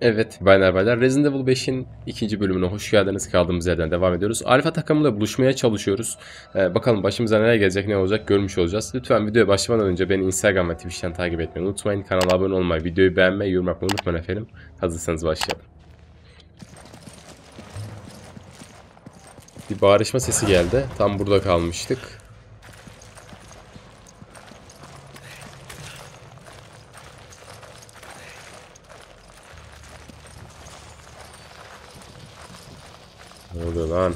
Evet baylar baylar Resident Evil 5'in ikinci bölümüne hoş geldiniz. Kaldığımız yerden devam ediyoruz. Alfa takımıyla buluşmaya çalışıyoruz. Ee, bakalım başımıza neler gelecek ne olacak görmüş olacağız. Lütfen videoya başlamadan önce beni Instagram ve Twitch'ten takip etmeyi unutmayın. Kanala abone olmayı, videoyu beğenmeyi, yorum yapmayı unutmayın efendim. Hazırsanız başlayalım. Bir bağırışma sesi geldi. Tam burada kalmıştık. Lan?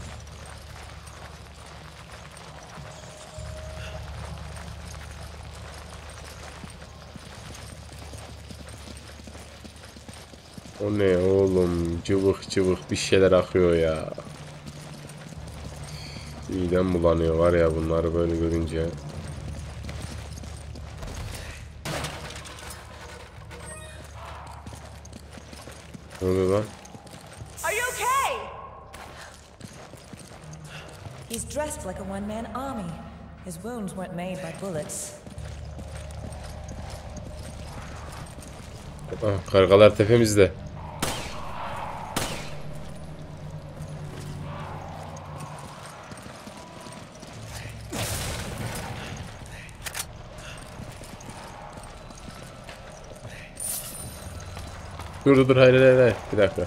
O ne oğlum? Cıvık cıvık bir şeyler akıyor ya. İyiden bulanıyor var ya bunları böyle görünce. Ne oluyor lan? Like a one-man army. His wounds weren't made by bullets. Kargalar tepemizde. Dur dur dur hayır hayır hayır bir dakika.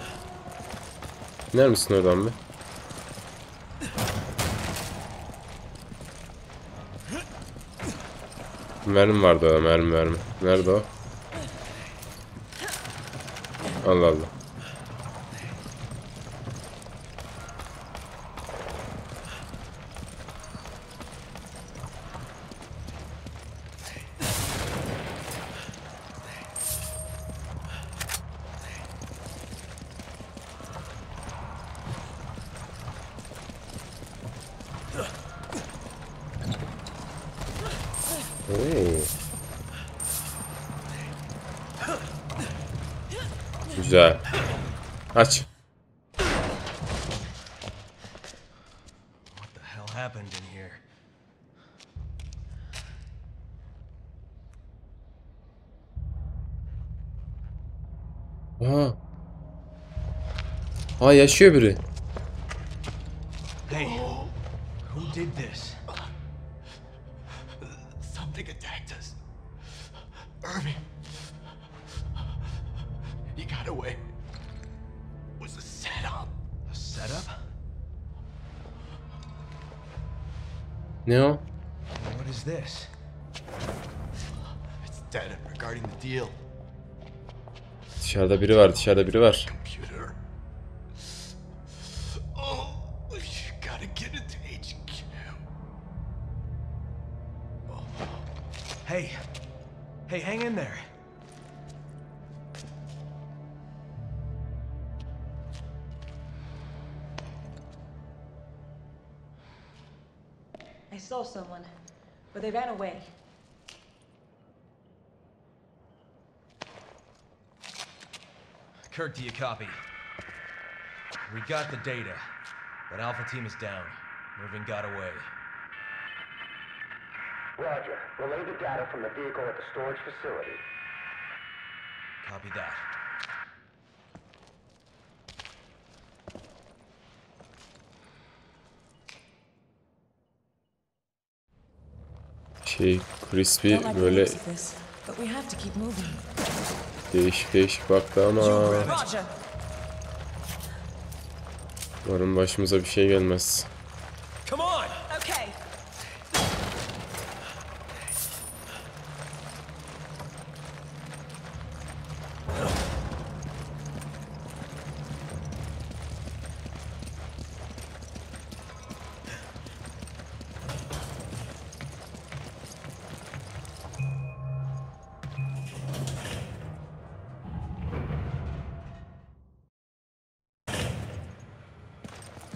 İner misin oradan bir? Mermi vardı orada mermi mermi. Nerede o? Allah Allah. Oo. Güzel. Aç. What the hell happened in here? Aa. Aa yaşıyor biri. Hey, who did this? Something attacked us. Irving. He got away. It was a setup. A setup? Ne o? What is this? It's data regarding the deal. Dışarıda biri var, dışarıda biri var. Kirk, do you copy? We got the data, but Alpha Team is down. Irving got away. Roger. Relay the data from the vehicle at the storage facility. Copy that. Şey, crispy Don't like the böyle değişik değişik baktı ama umarım başımıza bir şey gelmez.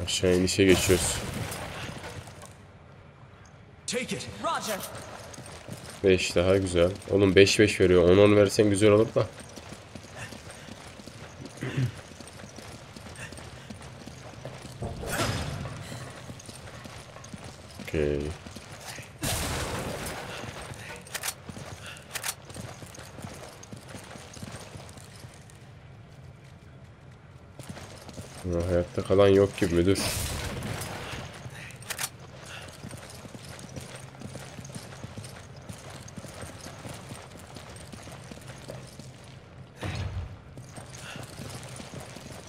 Aşağı inişe geçiyoruz. Take it! Roger. 5 daha güzel. Oğlum 5-5 veriyor. 10-10 versen güzel olur da. Okey. Ama hayatta kalan yok gibi müdür.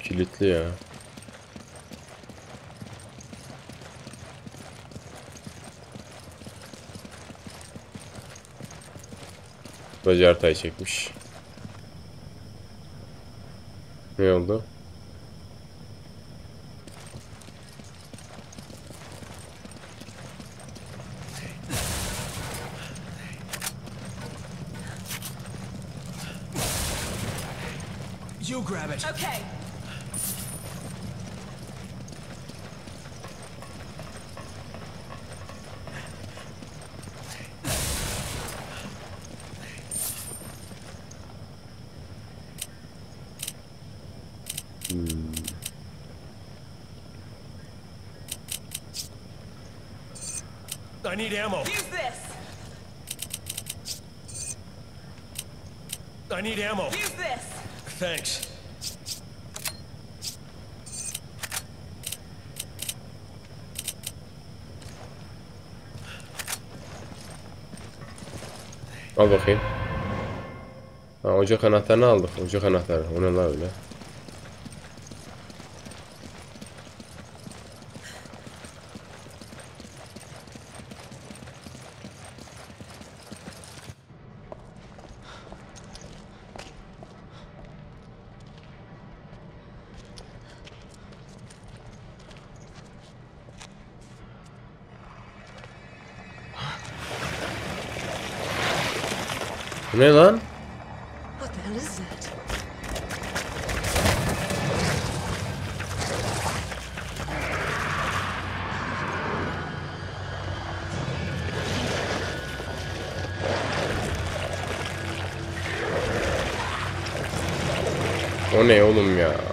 Kilitli ya. Bacı haritayı çekmiş. Ne oldu? You grab it. Okay. I need ammo. Use this. I need ammo. Use this. Thanks. Al bakayım. Ha, ocak anahtarını aldık. Ocak anahtarı. O ne la öyle? Bu ne lan? O ne oğlum ya?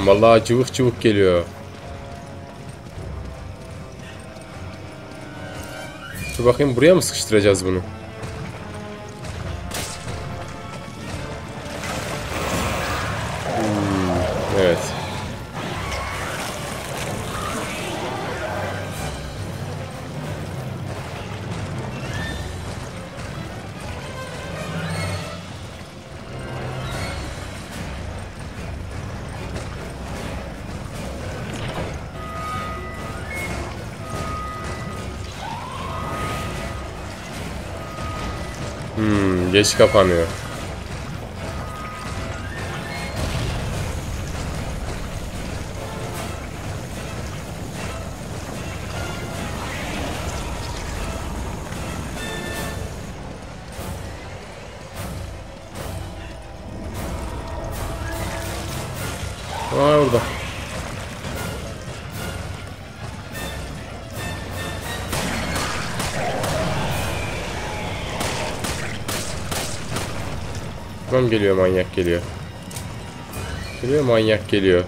Lan vallahi cıvık cıvık geliyor. Dur bakayım buraya mı sıkıştıracağız bunu? Geç kapanıyor. Aa orada. Tamam geliyor manyak geliyor. Geliyor manyak geliyor.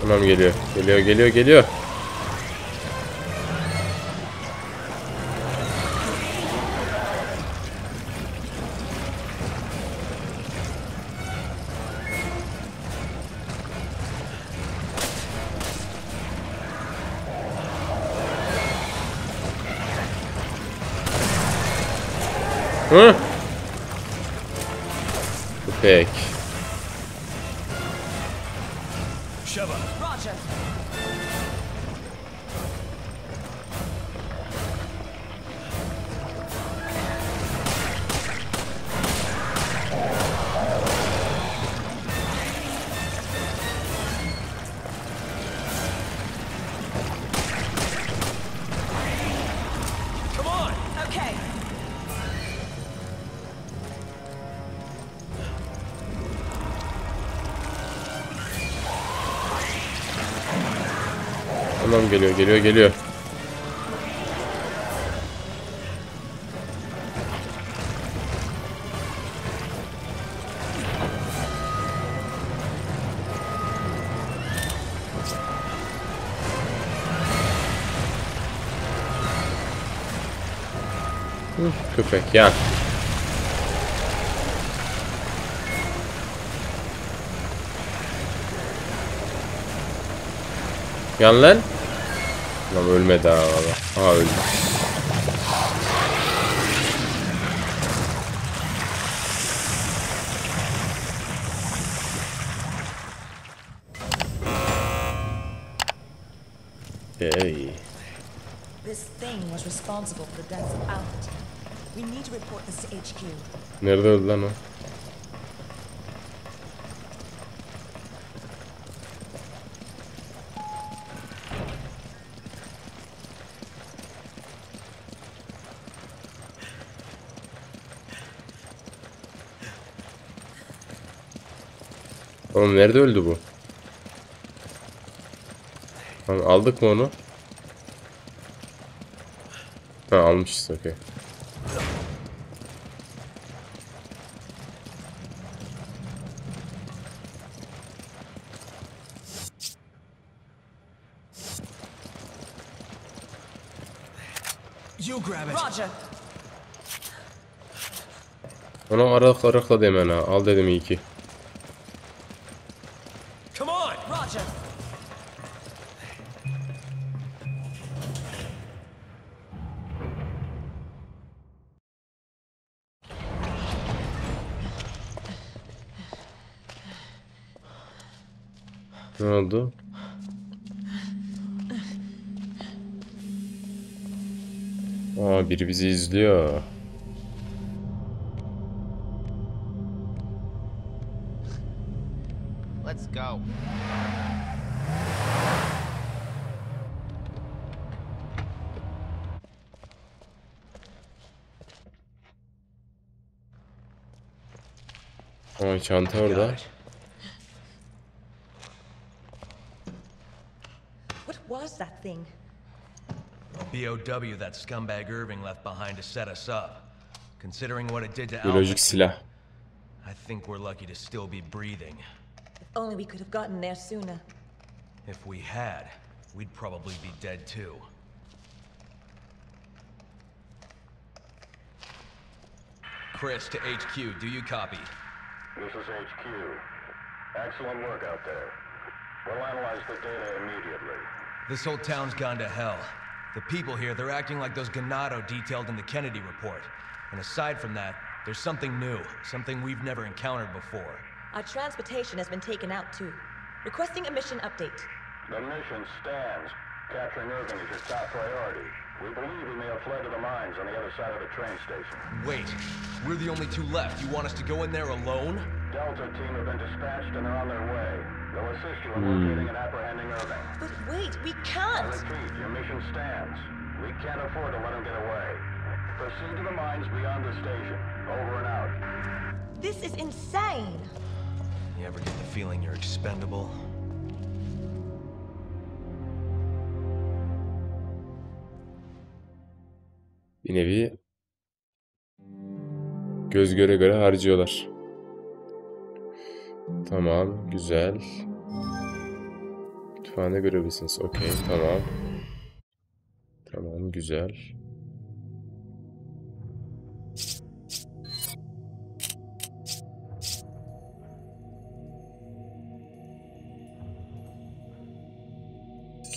Tamam geliyor. Geliyor geliyor geliyor. Hã? O pack. Geliyor geliyor Köpek yan. Yan lan. Lan ölmedi ha valla. Aha öldü. Hey. This thing was responsible for the deaths of Alpha Team. We need to report this to HQ. Nerede öldü lan o? Oğlum nerede öldü bu? Tamam, aldık mı onu? Ha almışız okey. You grab it. Roger! Ona aralıkla aralıkla hemen ha. Al dedim iyi ki. Ne oldu? Aa biri bizi izliyor. Let's go. Aa çanta orada. Thing? BOW that scumbag Irving left behind to set us up. Considering what it did to Alpha, Biyolojik silah. I think we're lucky to still be breathing. If only we could have gotten there sooner. If we had, we'd probably be dead too. Chris to HQ, do you copy? This is HQ. Excellent work out there. We'll analyze the data immediately. This whole town's gone to hell. The people here, they're acting like those Ganado detailed in the Kennedy report. And aside from that, there's something new, something we've never encountered before. Our transportation has been taken out too. Requesting a mission update. The mission stands. Capturing Irving is your top priority. We believe he may have fled to the mines on the other side of the train station. Wait, we're the only two left. You want us to go in there alone? Delta team have been dispatched and are on their way. They'll assist you in hmm. locating and apprehending Irving. But wait, we can't! repeat, your mission stands. We can't afford to let him get away. Proceed to the mines beyond the station. Over and out. This is insane! You ever get the feeling you're expendable? Bir nevi göz göre göre harcıyorlar. Tamam, güzel. Kütüphane görebilirsiniz. Okey, tamam. Tamam, güzel.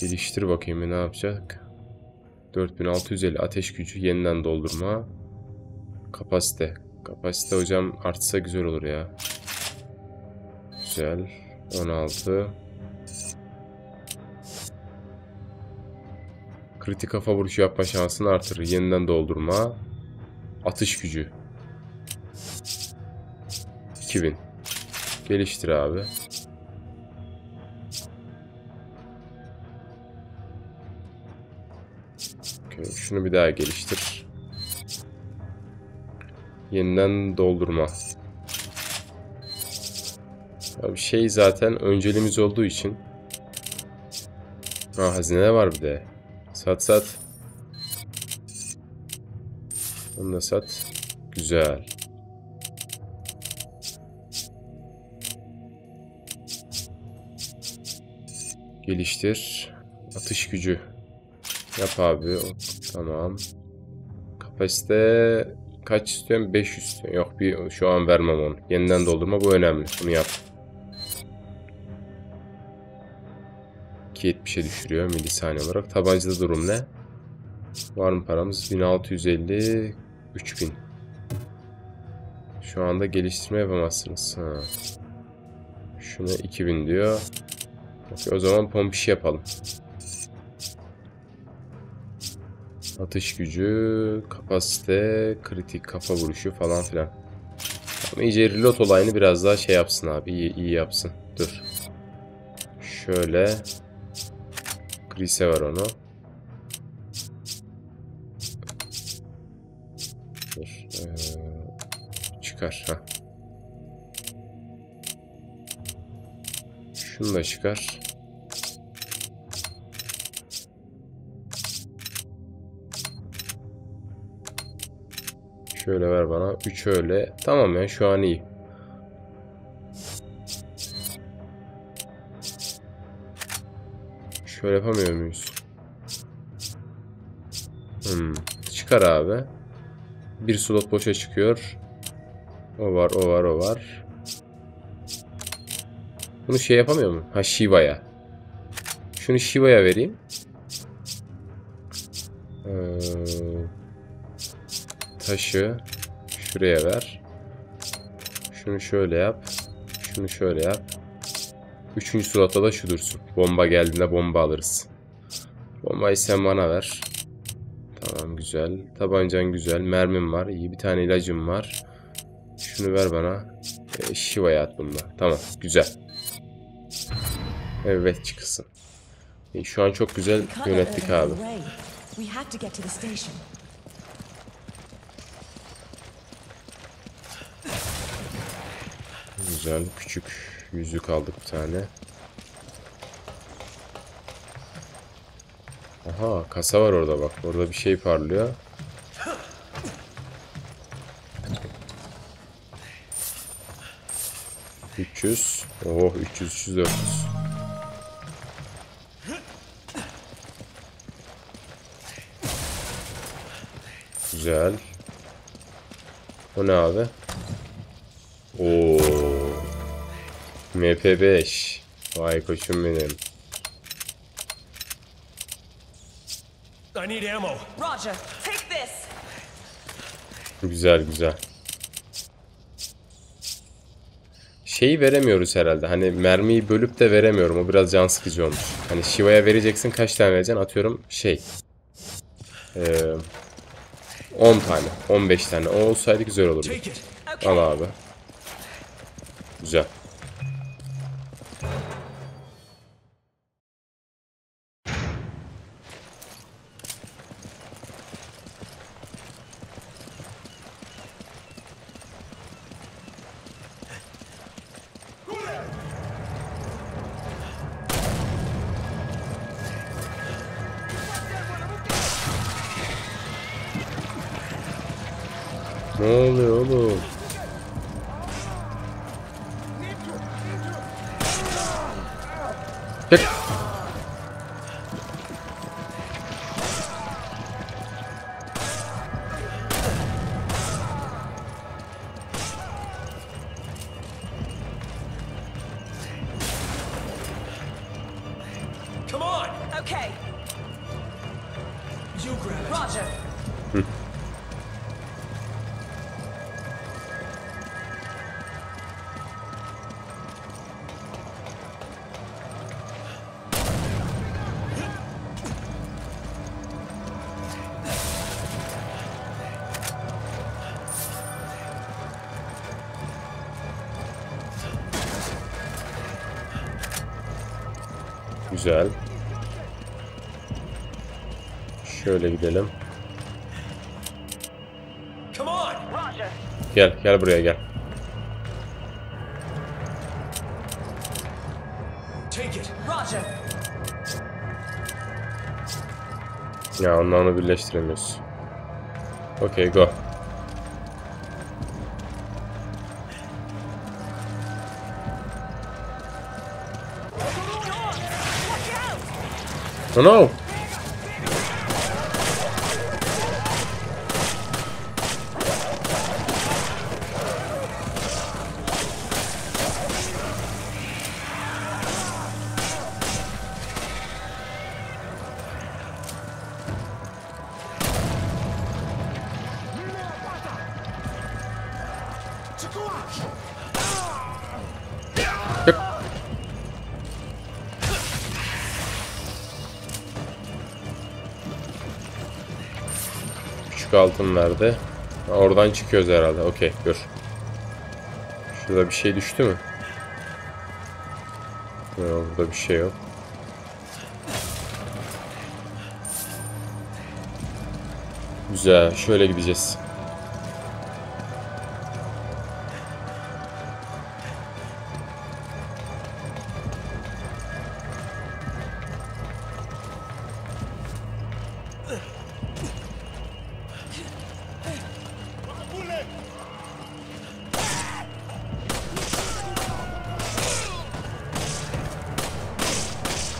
Geliştir bakayım ne yapacak? 4650 ateş gücü yeniden doldurma. Kapasite. Kapasite hocam artsa güzel olur ya. Güzel. 16. Kritik kafa vuruşu yapma şansını artırır. Yeniden doldurma. Atış gücü. 2000. Geliştir abi. Şunu bir daha geliştir. Yeniden doldurma. Abi şey zaten önceliğimiz olduğu için Ha hazine var bir de. Sat sat. Onu da sat. Güzel. Geliştir. Atış gücü. Yap abi. Tamam. Kapasite kaç istiyorum? 500 istiyorum. Yok bir şu an vermem onu. Yeniden doldurma bu önemli. Bunu yap. 2.70'e düşürüyor milisaniye olarak. Tabancada durum ne? Var mı paramız? 1650 3000. Şu anda geliştirme yapamazsınız. Ha. Şuna 2000 diyor. Okey, o zaman pomp işi yapalım. Atış gücü, kapasite, kritik kafa vuruşu falan filan. Ama iyice reload olayını biraz daha şey yapsın abi. iyi iyi yapsın. Dur. Şöyle. Grise var onu. Dur. Ee, çıkar. Ha. Şunu da çıkar. Şöyle ver bana. 3 öyle. Tamam ya şu an iyi. Şöyle yapamıyor muyuz? Hmm. Çıkar abi. Bir slot boşa çıkıyor. O var, o var, o var. Bunu şey yapamıyor mu? Ha Shiva'ya. Şunu Shiva'ya vereyim. Ee, taşı şuraya ver. Şunu şöyle yap. Şunu şöyle yap. Üçüncü slota da şu dursun. Bomba geldiğinde bomba alırız. Bombayı sen bana ver. Tamam güzel. Tabancan güzel. Mermim var. İyi bir tane ilacım var. Şunu ver bana. E, Shiva'ya at bunda. Tamam güzel. Evet çıksın. İyi, Şu an çok güzel yönettik abi. Güzel küçük yüzük aldık bir tane. Aha kasa var orada bak. Orada bir şey parlıyor. Üç yüz. Oh 300 300 400. Güzel. O ne abi? Oo. MP5. Vay koçum benim. I need ammo. Roger, take this. Güzel güzel. Şeyi veremiyoruz herhalde. Hani mermiyi bölüp de veremiyorum. O biraz can sıkıcı olmuş. Hani Shiva'ya vereceksin kaç tane vereceksin? Atıyorum şey. Ee, 10 tane. 15 tane. O olsaydı güzel olurdu. Al abi. Güzel. Ne oluyor oğlum? Güzel. Şöyle gidelim. Gel, gel buraya gel. Ya onunla onu birleştiremiyoruz. Okey go. Oh no! Küçük altın verdi. Oradan çıkıyoruz herhalde. Okey dur. Şurada bir şey düştü mü? Yok burada bir şey yok. Güzel. Şöyle gideceğiz.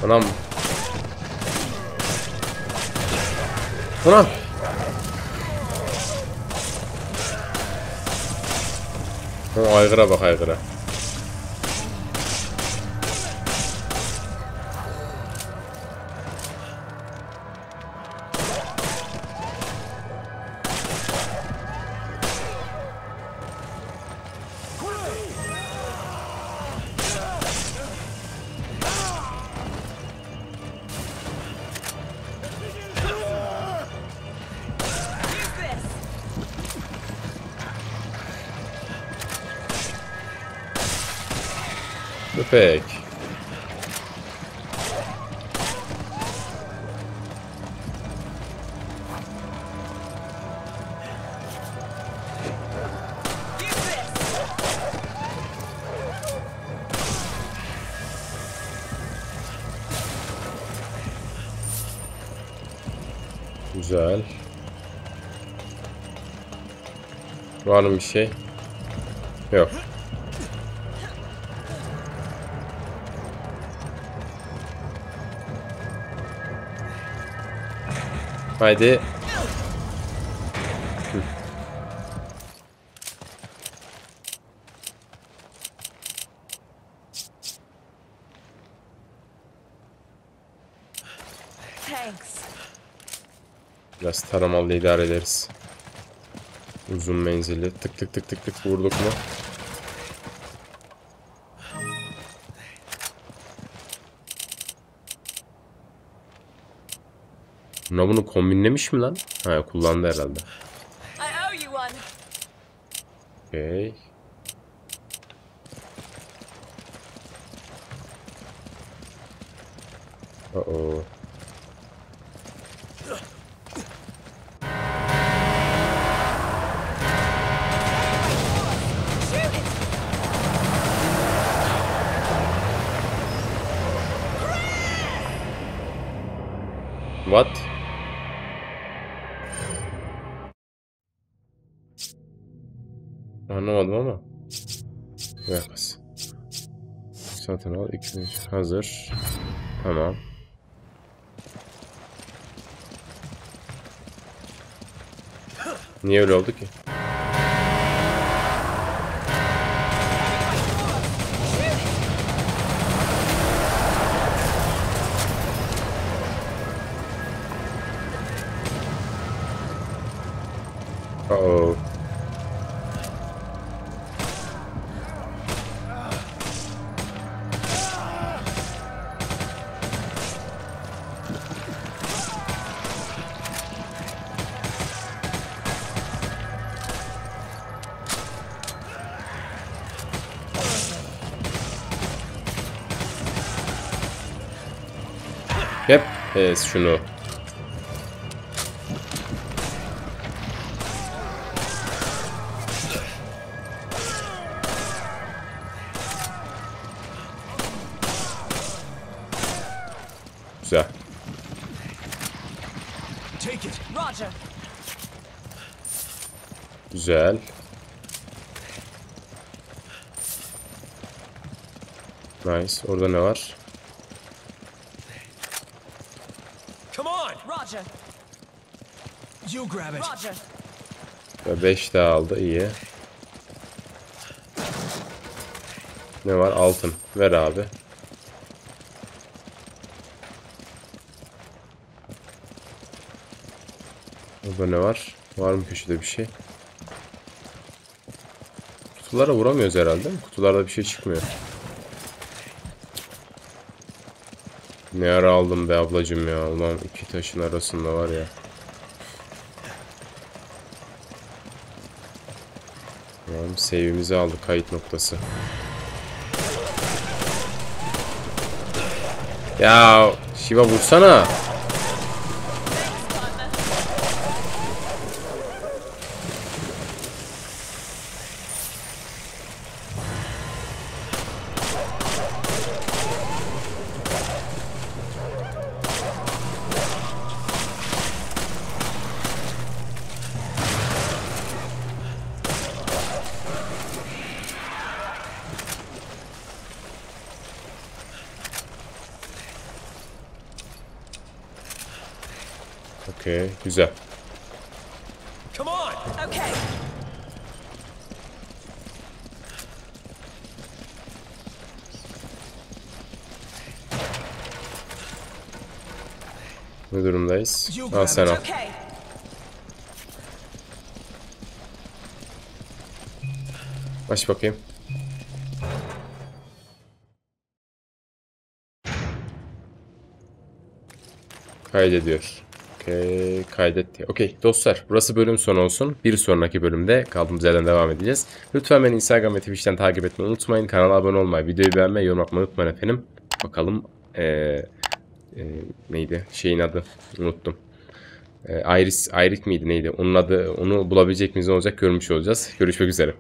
Anam. Anam. O aygıra bak aygıra. Köpek. Güzel. Var mı bir şey? Yok. Haydi. Biraz taramalı idare ederiz. Uzun menzilli. Tık tık tık tık tık vurduk mu? Buna bunu kombinlemiş mi lan? Ha kullandı herhalde. I owe you Satın al. 2. Hazır. Tamam. Niye öyle oldu ki? Ez şunu. Güzel. Take it. Roger. Güzel. Nice. Orada ne var? Come on. Roger. You grab it. Roger. Ve 5 daha aldı. iyi. Ne var? Altın. Ver abi. Burada ne var? Var mı köşede bir şey? Kutulara vuramıyoruz herhalde. Kutularda bir şey çıkmıyor. Ne ara aldım be ablacım ya. Ulan iki taşın arasında var ya. Tamam, save'imizi aldık kayıt noktası. Ya Shiva vursana. Okey, güzel. Come on. Okay. Ne durumdayız? Al sen al. Aç bakayım. Kaydediyor. Okey, kaydetti. Okey dostlar burası bölüm sonu olsun. Bir sonraki bölümde kaldığımız yerden devam edeceğiz. Lütfen beni Instagram ve Twitch'ten takip etmeyi unutmayın. Kanala abone olmayı, videoyu beğenmeyi, yorum atmayı unutmayın efendim. Bakalım ee, ee, neydi şeyin adı unuttum. Ee, Iris, Irik miydi neydi? Onun adı onu bulabilecek miyiz olacak görmüş olacağız. Görüşmek üzere.